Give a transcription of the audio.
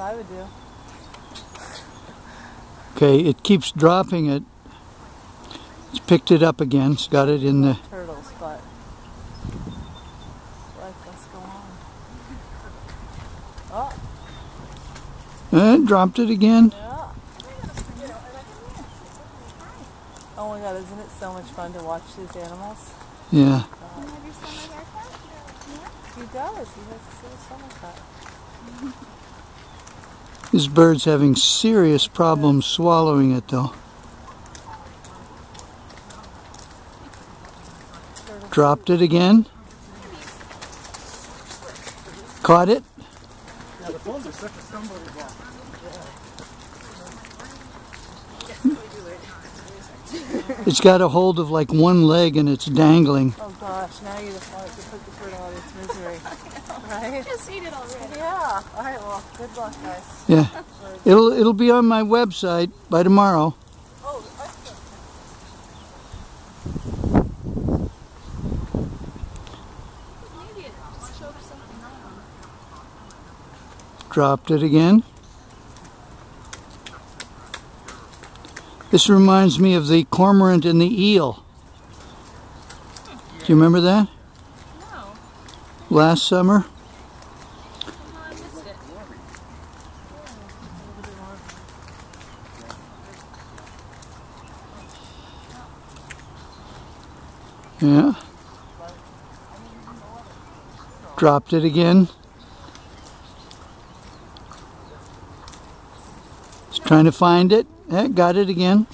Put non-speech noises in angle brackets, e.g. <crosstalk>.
I would do. Okay, it keeps dropping it. It's picked it up again. It's got it in the. Turtles, but life must go on. Oh, Uh, dropped it again. yeah. Oh my god, isn't it so much fun to watch these animals? Yeah. He does. He has a summer cut. This bird's having serious problems swallowing it though. Dropped it again. Caught it. Yeah, It's got a hold of like one leg and it's dangling. Oh gosh, now you just want to put the bird out of its misery. Right? <laughs> just ate it already. Yeah. Alright, well, good luck, guys. Yeah. It'll it'll be on my website by tomorrow. Oh, excellent. Maybe it just choked something out. Dropped it again. This reminds me of the cormorant and the eel. Do you remember that? No. Last summer? Somehow I missed it. Yeah. Dropped it again. It's trying to find it. Yeah, got it again.